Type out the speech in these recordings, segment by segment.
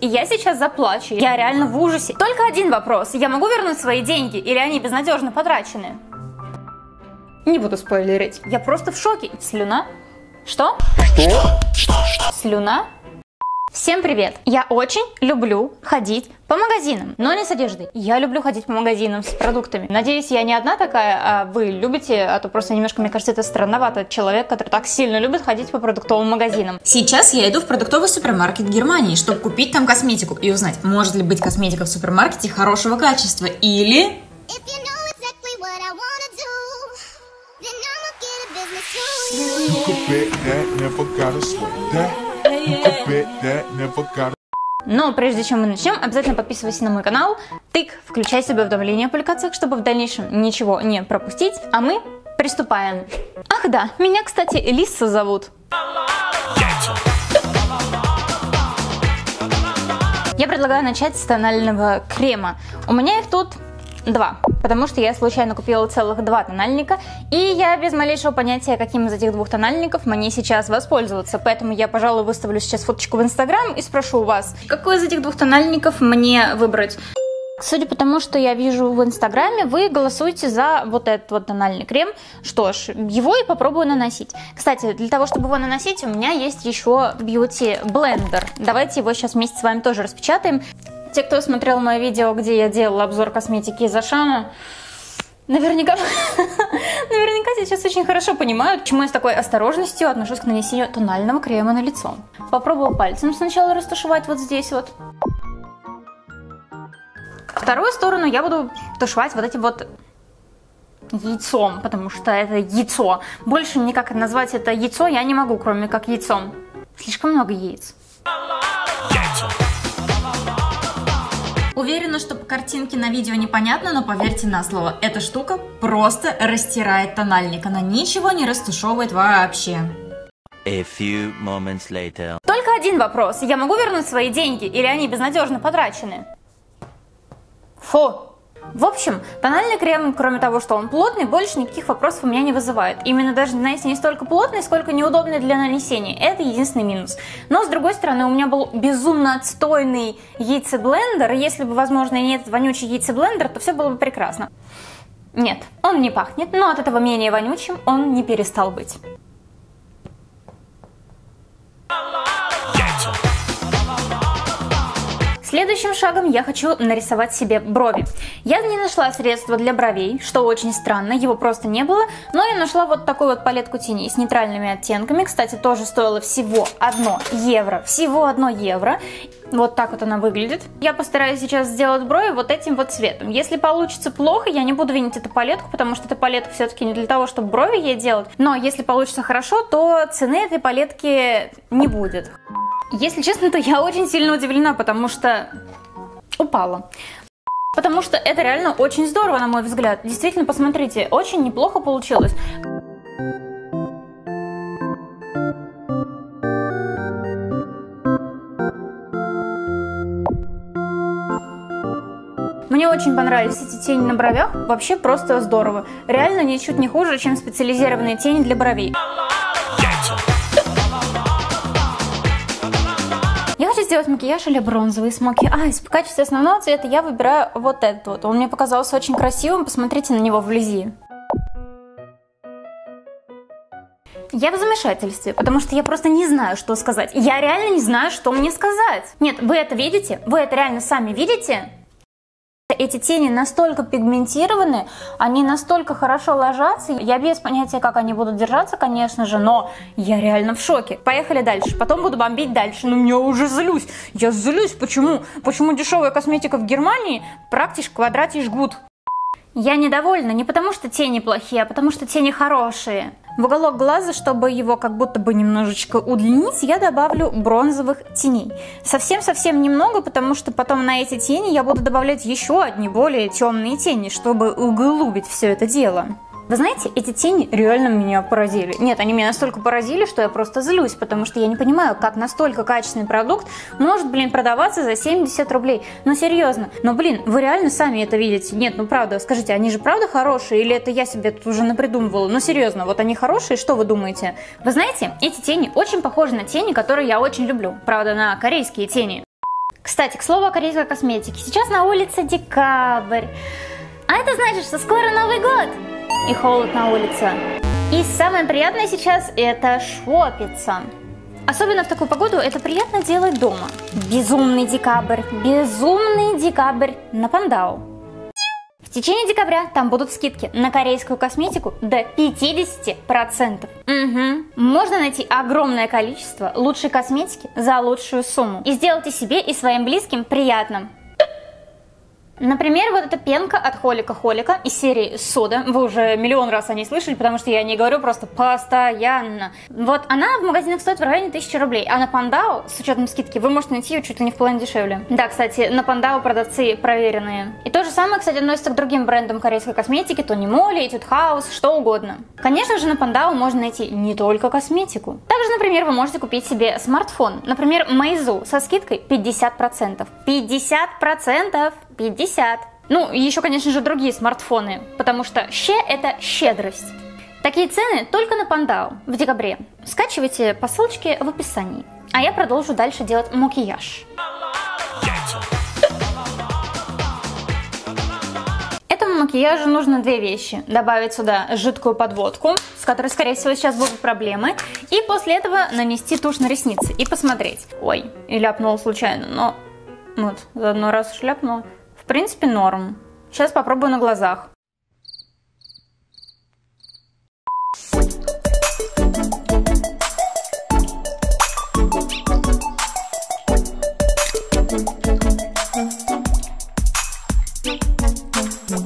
И я сейчас заплачу. Я реально в ужасе. Только один вопрос. Я могу вернуть свои деньги или они безнадежно потрачены? Не буду спойлерить. Я просто в шоке. Слюна? Что? Что? Что? Что? Слюна? Всем привет! Я очень люблю ходить по магазинам, но не с одеждой. Я люблю ходить по магазинам с продуктами. Надеюсь, я не одна такая, а вы любите, а то просто немножко, мне кажется, это странновато. Человек, который так сильно любит ходить по продуктовым магазинам. Сейчас я иду в продуктовый супермаркет Германии, чтобы купить там косметику и узнать, может ли быть косметика в супермаркете хорошего качества или... You could bet Но прежде чем мы начнем, обязательно подписывайся на мой канал, тык, включай себе уведомления о публикациях, чтобы в дальнейшем ничего не пропустить, а мы приступаем. Ах да, меня, кстати, Лиса зовут. Я предлагаю начать с тонального крема. У меня их тут Два, потому что я случайно купила целых два тональника, и я без малейшего понятия, каким из этих двух тональников мне сейчас воспользоваться. Поэтому я, пожалуй, выставлю сейчас фоточку в Инстаграм и спрошу у вас, какой из этих двух тональников мне выбрать. Судя по тому, что я вижу в Инстаграме, вы голосуете за вот этот вот тональный крем. Что ж, его и попробую наносить. Кстати, для того, чтобы его наносить, у меня есть еще Beauty Blender. Давайте его сейчас вместе с вами тоже распечатаем. Те, кто смотрел мое видео, где я делала обзор косметики из Ашана, наверняка, наверняка сейчас очень хорошо понимают, почему я с такой осторожностью отношусь к нанесению тонального крема на лицо. Попробую пальцем сначала растушевать вот здесь вот. Вторую сторону я буду тушевать вот этим вот яйцом, потому что это яйцо. Больше никак назвать это яйцо я не могу, кроме как яйцом. Слишком много яиц. Уверена, что по картинке на видео непонятно, но поверьте на слово, эта штука просто растирает тональник. Она ничего не растушевывает вообще. A few moments later. Только один вопрос. Я могу вернуть свои деньги или они безнадежно потрачены? Фу, в общем, тональный крем, кроме того, что он плотный, больше никаких вопросов у меня не вызывает. Именно даже, знаете, не столько плотный, сколько неудобный для нанесения. Это единственный минус. Но, с другой стороны, у меня был безумно отстойный яйцеблендер, если бы, возможно, не этот вонючий яйцеблендер, то все было бы прекрасно. Нет, он не пахнет, но от этого менее вонючим он не перестал быть. Следующим шагом я хочу нарисовать себе брови. Я не нашла средства для бровей, что очень странно, его просто не было, но я нашла вот такую вот палетку теней с нейтральными оттенками. Кстати, тоже стоило всего 1 евро. Всего 1 евро. Вот так вот она выглядит. Я постараюсь сейчас сделать брови вот этим вот цветом. Если получится плохо, я не буду винить эту палетку, потому что эта палетка все-таки не для того, чтобы брови ей делать. Но если получится хорошо, то цены этой палетки не будет. Если честно, то я очень сильно удивлена, потому что упала. Потому что это реально очень здорово, на мой взгляд. Действительно, посмотрите, очень неплохо получилось. Мне очень понравились эти тени на бровях, вообще просто здорово. Реально ничуть не хуже, чем специализированные тени для бровей. Сделать макияж или бронзовый смоки айс. В качестве основного цвета я выбираю вот этот вот. Он мне показался очень красивым, посмотрите на него вблизи. Я в замешательстве, потому что я просто не знаю, что сказать. Я реально не знаю, что мне сказать. Нет, вы это видите? Вы это реально сами видите? Эти тени настолько пигментированы, они настолько хорошо ложатся. Я без понятия, как они будут держаться, конечно же, но я реально в шоке. Поехали дальше. Потом буду бомбить дальше. Но меня уже злюсь. Я злюсь. Почему? Почему дешевая косметика в Германии практически в квадрате жгут? Я недовольна не потому, что тени плохие, а потому, что тени хорошие. В уголок глаза, чтобы его как будто бы немножечко удлинить, я добавлю бронзовых теней. Совсем-совсем немного, потому что потом на эти тени я буду добавлять еще одни более темные тени, чтобы углубить все это дело. Вы знаете, эти тени реально меня поразили. Нет, они меня настолько поразили, что я просто злюсь, потому что я не понимаю, как настолько качественный продукт может, блин, продаваться за 70 рублей. Ну, серьезно. Но, блин, вы реально сами это видите. Нет, ну, правда, скажите, они же правда хорошие или это я себе тут уже напридумывала? Ну, серьезно, вот они хорошие, что вы думаете? Вы знаете, эти тени очень похожи на тени, которые я очень люблю. Правда, на корейские тени. Кстати, к слову о корейской косметике. Сейчас на улице декабрь. А это значит, что скоро Новый год. И холод на улице. И самое приятное сейчас это шопиться. Особенно в такую погоду это приятно делать дома. Безумный декабрь, безумный декабрь на Пандау. В течение декабря там будут скидки на корейскую косметику до 50%. Угу. Можно найти огромное количество лучшей косметики за лучшую сумму. И сделайте себе и своим близким приятным. Например, вот эта пенка от Холика Холика из серии Сода. Вы уже миллион раз о ней слышали, потому что я не говорю просто постоянно. Вот она в магазинах стоит в районе 1000 рублей, а на Пандау, с учетом скидки, вы можете найти ее чуть ли не в половину дешевле. Да, кстати, на Пандау продавцы проверенные. И то же самое, кстати, относится к другим брендам корейской косметики, Тони Моли, Etude House, что угодно. Конечно же, на Пандау можно найти не только косметику. Также, например, вы можете купить себе смартфон. Например, Meizu со скидкой 50%. 50%! 50. Ну, еще, конечно же, другие смартфоны, потому что ще – это щедрость. Такие цены только на Пандау в декабре. Скачивайте по ссылочке в описании. А я продолжу дальше делать макияж. Этому макияжу нужно две вещи. Добавить сюда жидкую подводку, с которой, скорее всего, сейчас будут проблемы. И после этого нанести тушь на ресницы и посмотреть. Ой, и ляпнула случайно, но вот, за одно раз шляпнула принципе, норм. Сейчас попробую на глазах.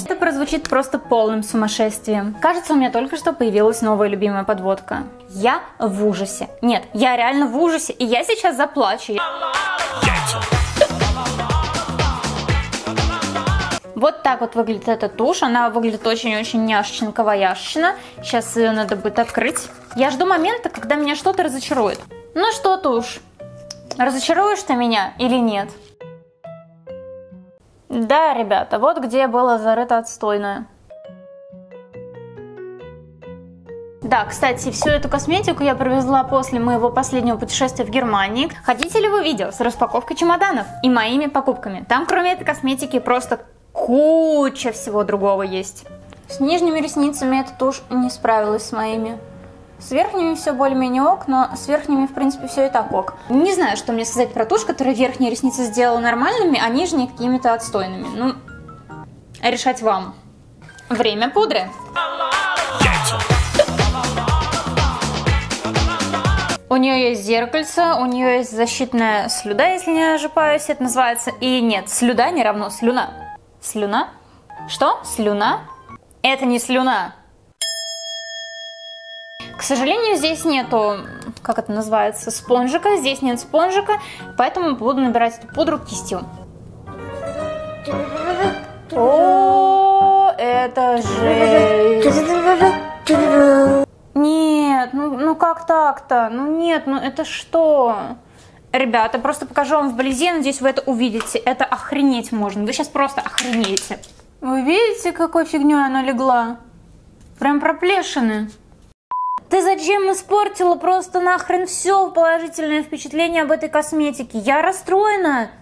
Это прозвучит просто полным сумасшествием. Кажется, у меня только что появилась новая любимая подводка. Я в ужасе. Нет, я реально в ужасе, и я сейчас заплачу. Вот так вот выглядит эта тушь. Она выглядит очень-очень няшеченко-вояшечно. Сейчас ее надо будет открыть. Я жду момента, когда меня что-то разочарует. Ну что, тушь, разочаруешь ты меня или нет? Да, ребята, вот где было зарыто отстойное. Да, кстати, всю эту косметику я привезла после моего последнего путешествия в Германии. Хотите ли вы видео с распаковкой чемоданов и моими покупками? Там, кроме этой косметики, просто куча всего другого есть. С нижними ресницами эта тушь не справилась с моими. С верхними все более-менее ок, но с верхними, в принципе, все и так ок. Не знаю, что мне сказать про тушь, которая верхние ресницы сделала нормальными, а нижние какими-то отстойными. Ну, решать вам. Время пудры. У нее есть зеркальце, у нее есть защитная слюда, если не ошибаюсь, это называется. И нет, слюда не равно слюна. Слюна? Что? Слюна? Это не слюна. К сожалению, здесь нету, как это называется, спонжика. Здесь нет спонжика, поэтому буду набирать эту пудру кистью. О, это жесть. Нет, ну, ну как так-то? Ну нет, ну это что? Ребята, просто покажу вам вблизи, надеюсь, вы это увидите. Это охренеть можно. Вы сейчас просто охренеете. Вы видите, какой фигней она легла? Прям проплешины. Ты зачем испортила просто нахрен все положительное впечатление об этой косметике? Я расстроена.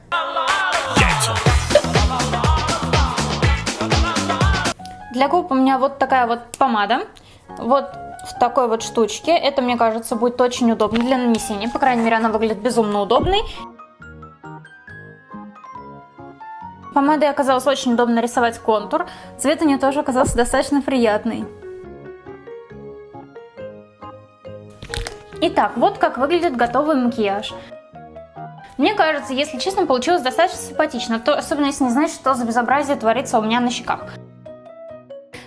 Для губ у меня вот такая вот помада. Вот в такой вот штучке. Это, мне кажется, будет очень удобно для нанесения. По крайней мере, она выглядит безумно удобной. Помадой оказалось очень удобно рисовать контур. Цвет у нее тоже оказался достаточно приятный. Итак, вот как выглядит готовый макияж. Мне кажется, если честно, получилось достаточно симпатично, то, особенно если не знать, что за безобразие творится у меня на щеках.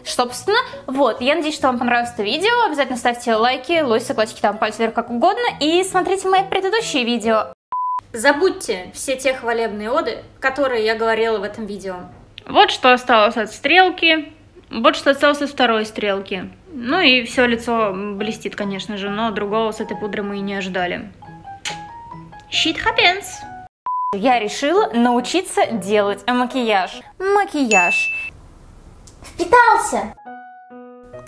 Собственно, вот, я надеюсь, что вам понравилось это видео. Обязательно ставьте лайки, лойсы, классики, там, пальцы вверх, как угодно. И смотрите мои предыдущие видео. Забудьте все те хвалебные оды, которые я говорила в этом видео. Вот что осталось от стрелки. Вот что осталось от второй стрелки. Ну и все лицо блестит, конечно же, но другого с этой пудры мы и не ожидали. Shit happens. Я решила научиться делать макияж. Макияж Впитался.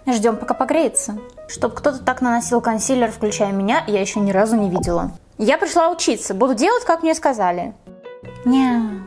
Ждем, пока погреется. Чтоб кто-то так наносил консилер, включая меня, я еще ни разу не видела. Я пришла учиться, буду делать, как мне сказали. Няу.